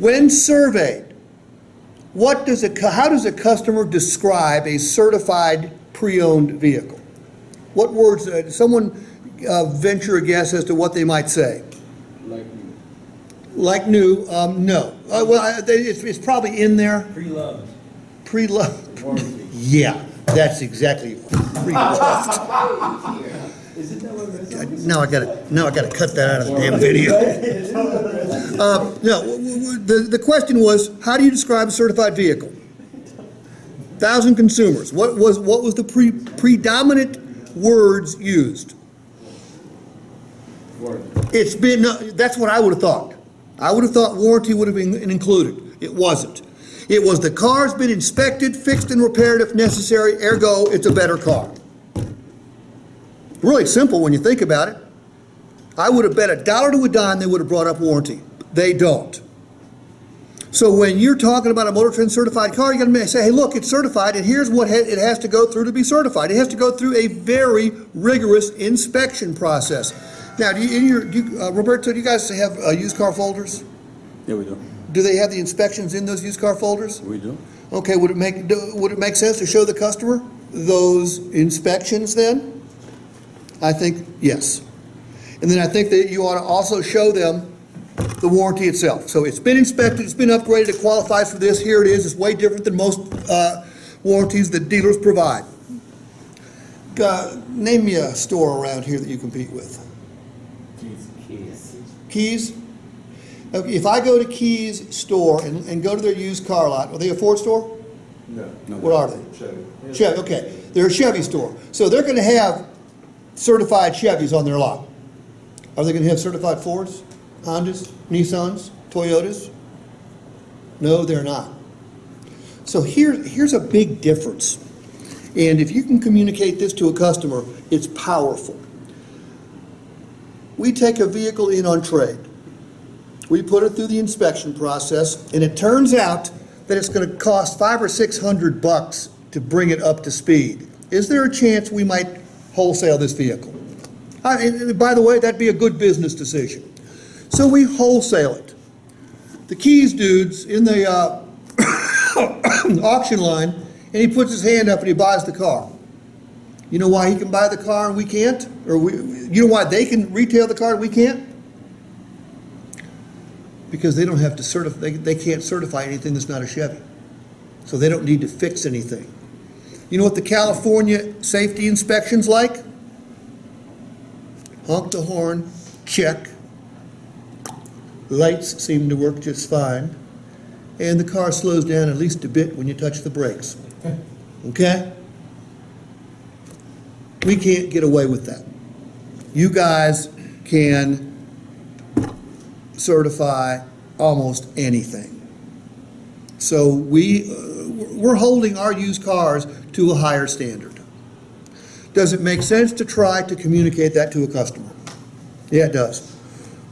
When surveyed, what does a, how does a customer describe a certified pre-owned vehicle? What words, uh, someone uh, venture a guess as to what they might say? Like new. Like new, um, no. Uh, well, I- they- it's, it's probably in there, Pre-loved. pre-loved. Yeah, that's exactly pre-loved. Isn't that what it is? Now I gotta, now I gotta cut that out of the damn video. Uh, No, w- w- the, the question was, how do you describe a certified vehicle? Thousand consumers, what was, what was the pre, predominant words used? Warranty. It's been, no, that's what I would have thought. I would have thought warranty would have been included. It wasn't. It was the car's been inspected, fixed and repaired if necessary, ergo, it's a better car. Really simple when you think about it. I would have bet a dollar to a dime they would have brought up warranty. They don't. So when you're talking about a Motor Trend certified car, you gotta say, hey, look, it's certified, and here's what it has to go through to be certified. It has to go through a very rigorous inspection process. Now, do you, in your, do you, uh, Roberto, do you guys have uh, used car folders? Yeah, we do. Do they have the inspections in those used car folders? We do. Okay, would it make, do- would it make sense to show the customer those inspections then? I think, yes. And then I think that you ought to also show them the warranty itself. So it's been inspected, it's been upgraded, it qualifies for this, here it is, it's way different than most uh, warranties that dealers provide. Uh, Name me a store around here that you compete with. Keys. Keys? Okay, If I go to Keys store and, and go to their used car lot, are they a Ford store? No. What are they? Chevy. Chevy, okay. They're a Chevy store. So they're gonna have certified Chevys on their lot. Are they gonna have certified Fords, Hondas, Nissans, Toyotas? No, they're not. So here, here's a big difference. And if you can communicate this to a customer, it's powerful. We take a vehicle in on trade. We put it through the inspection process, and it turns out that it's gonna cost five or six hundred bucks to bring it up to speed. Is there a chance we might wholesale this vehicle? And by the way, that'd be a good business decision. So we wholesale it. The Keys dude's in the, uh, auction line, and he puts his hand up and he buys the car. You know why he can buy the car and we can't? Or we, you know why they can retail the car and we can't? Because they don't have to certify, they, they can't certify anything that's not a Chevy. So they don't need to fix anything. You know what the California safety inspection's like? Honk the horn, check. Lights seem to work just fine. And the car slows down at least a bit when you touch the brakes. Okay? We can't get away with that. You guys can certify almost anything. So we, uh, we're holding our used cars to a higher standard. Does it make sense to try to communicate that to a customer? Yeah, it does.